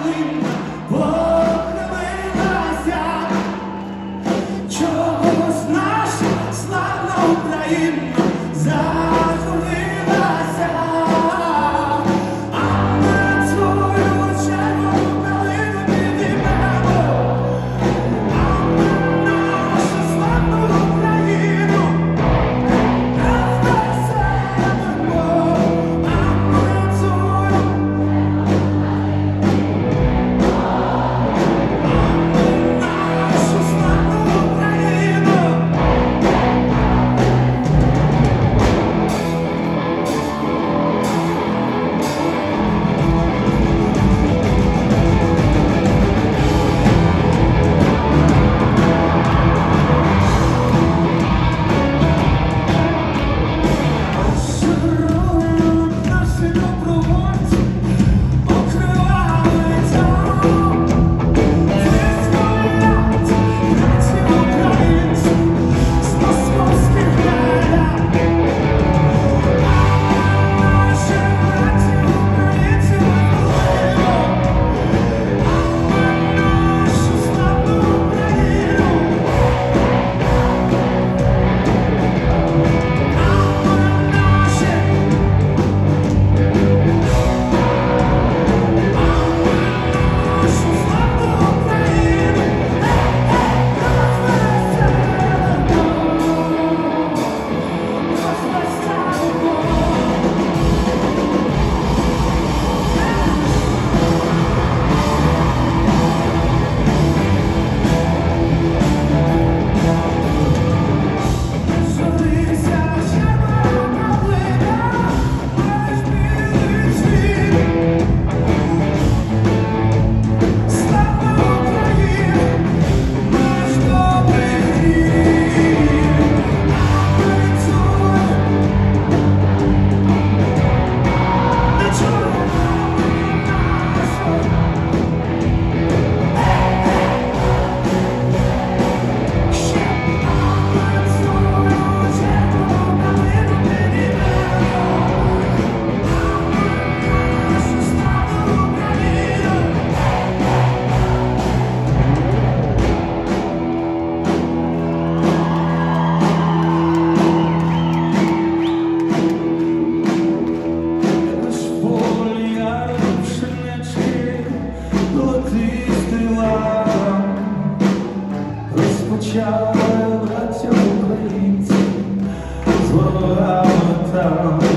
darling, boy. child, I don't cling to. Slow down.